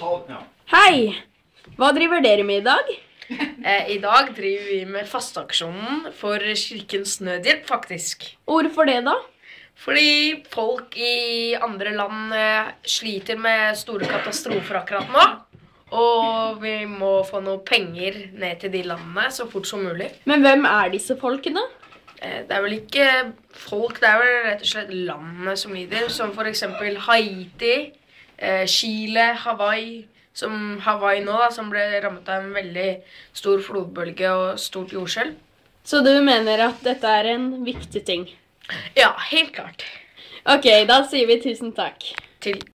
ja. Hei! Hva driver dere med i dag? Eh, I dag driver vi med fasteaksjonen for Kirkens Nødhjelp, faktisk. Hvorfor det, da? Fordi folk i andre land eh, sliter med store katastrofer akkurat nå. Og vi må få noe penger ned til de landene så fort som mulig. Men hvem er disse folkene? Eh, Det er vel ikke folk, det er vel rett og slett landene som lider. Som f.eks. Haiti, Chile, Hawaii. Som Hawaii nå, da, som ble rammet av en veldig stor flodbølge og stort jordskjelv. Så du mener at dette er en viktig ting? Ja, helt klart. Ok, da sier vi tusen takk. Til